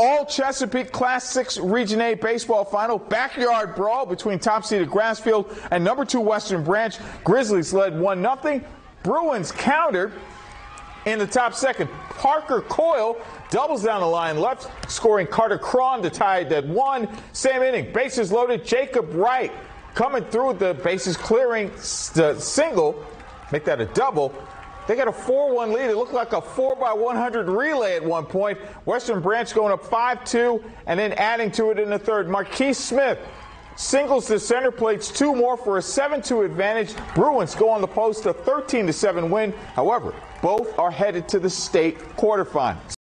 All Chesapeake Class 6 Region A baseball final. Backyard brawl between top seeded Grassfield and number two Western Branch. Grizzlies led 1 0. Bruins countered in the top second. Parker Coyle doubles down the line left, scoring Carter Cron to tie it at one. Same inning, bases loaded. Jacob Wright coming through the bases clearing the single, make that a double. They got a 4-1 lead. It looked like a 4 by 100 relay at one point. Western Branch going up 5-2 and then adding to it in the third. Marquise Smith singles the center plates two more for a 7-2 advantage. Bruins go on the post a 13-7 win. However, both are headed to the state quarterfinals.